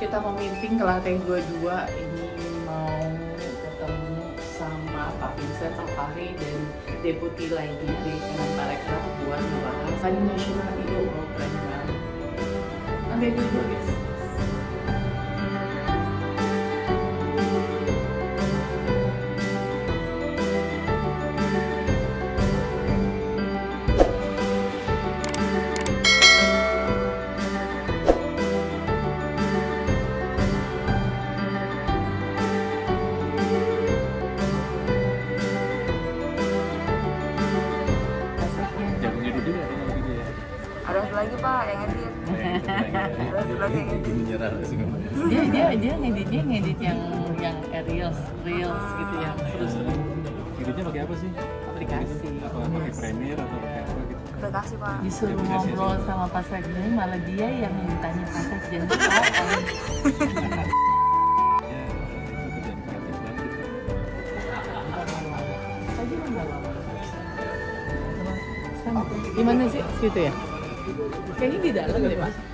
kita mau meeting ke lantai 22 ini mau ketemu sama Pak Vincent Alfahri dan Deputi lainnya di Kemenparekraf buat membahas itu oh, keren banget. Lantai 22 guys. Yang edit. Terus lagi. Gini nyerah suka. dia dia dia ngedit dia ngedit yang yang reels reels gitu yang seru-seru Ngeditnya pakai apa sih? aplikasi Apa pakai Premiere atau pakai apa gitu? Aplikasi pak. disuruh ngobrol sama Pak Sekjen malah dia yang ditanya Pak Sekjen Ya. Gimana sih situ ya? Kayaknya di dalam deh mas.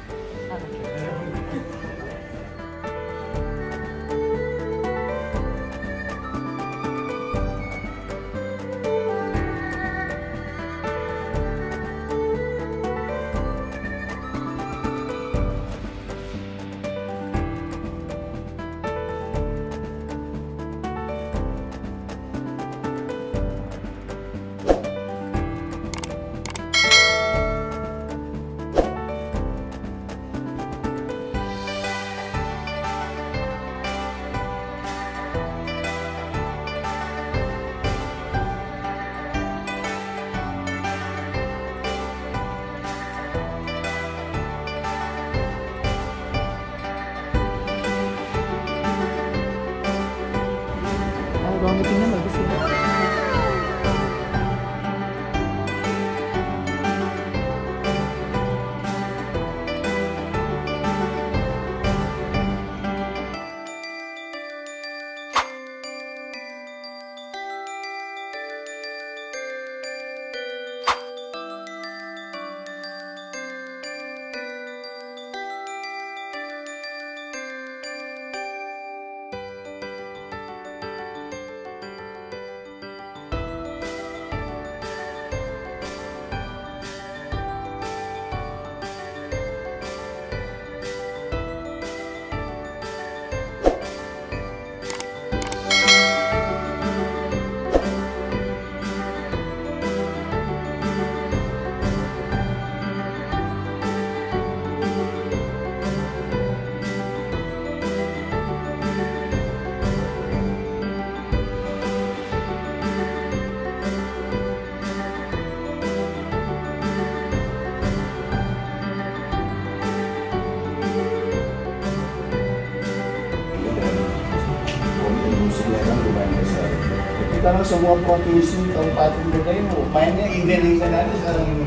Kalau semua provinsi, kabupaten kota ini mainnya event-event aja sekarang ini.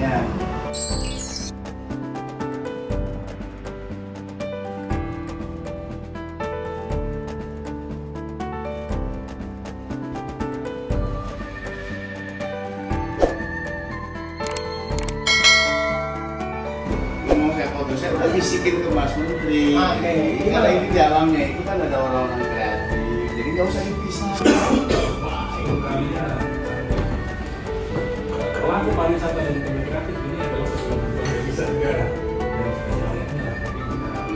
Ya. Saya udah bisikin ke Mas Menteri. Oke. Ini Karena ini di dalamnya itu kan ada orang-orang kreatif, jadi nggak usah dipisah. Pelaku pariwisata dan ekonomi kreatif ini adalah sesuatu yang bisa negara dan spesialnya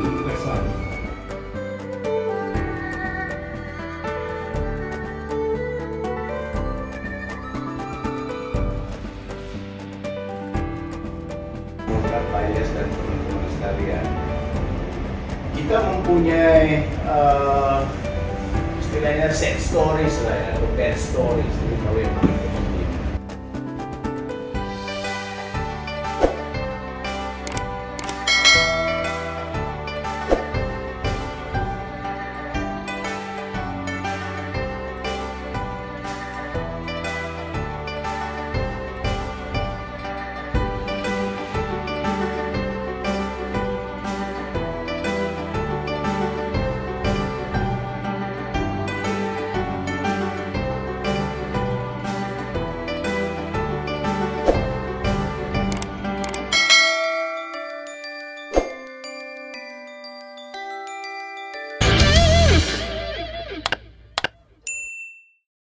kompleks lagi. Pak Yes dan teman-teman sekalian. Kita mempunyai eh, istilahnya sad stories lah ya, atau bad stories. Kalau yang